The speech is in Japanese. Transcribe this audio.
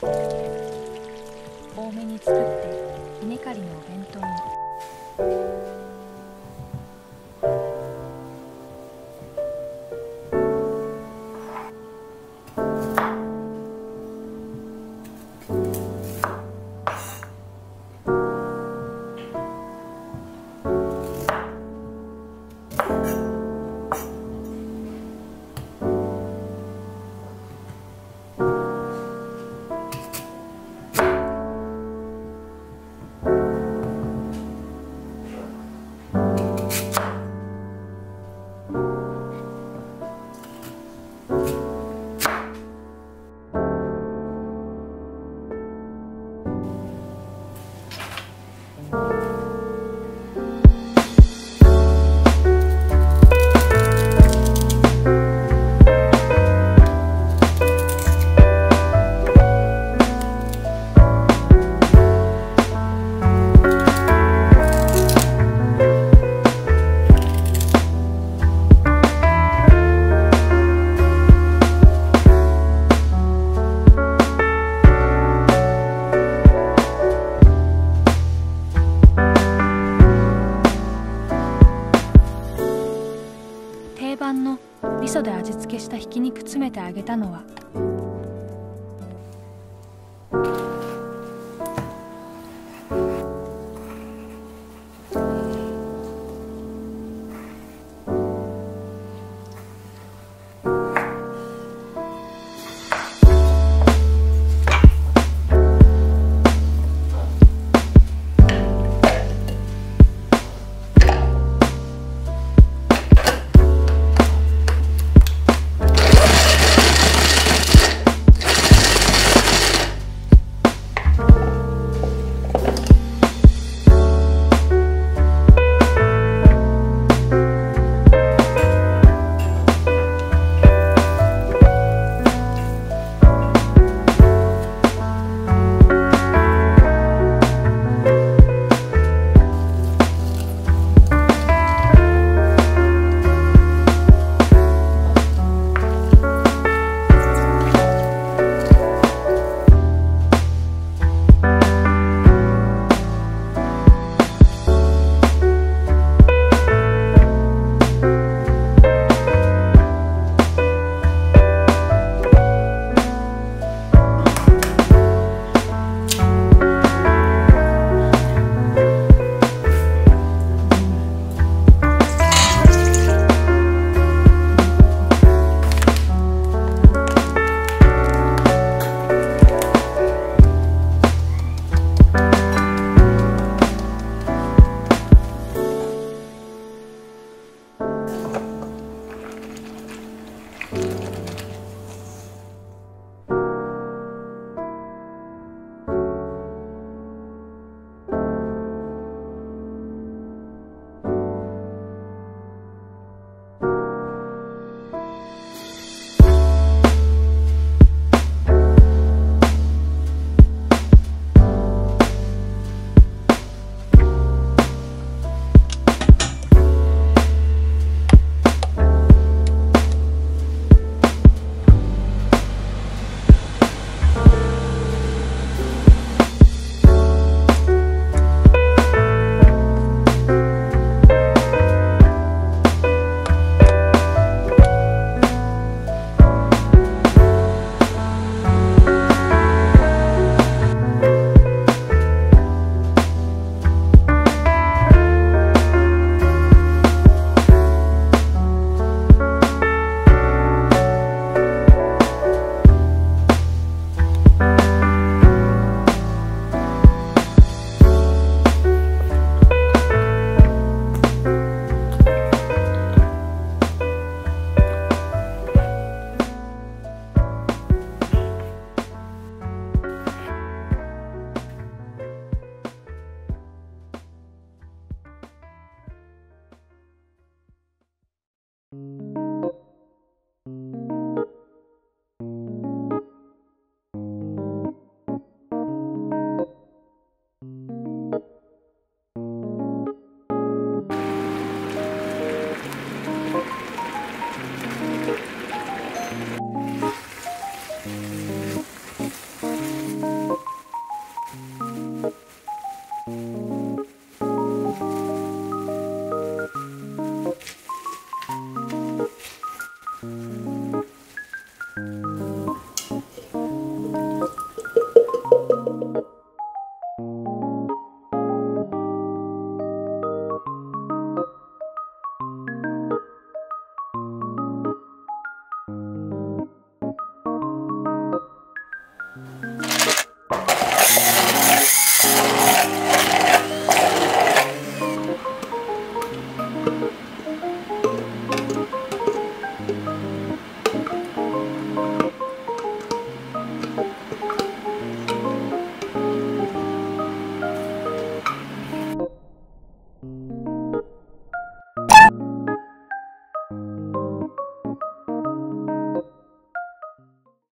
多めに作って稲刈りのお弁当に。噌で味付けしたひき肉詰めて揚げたのは。you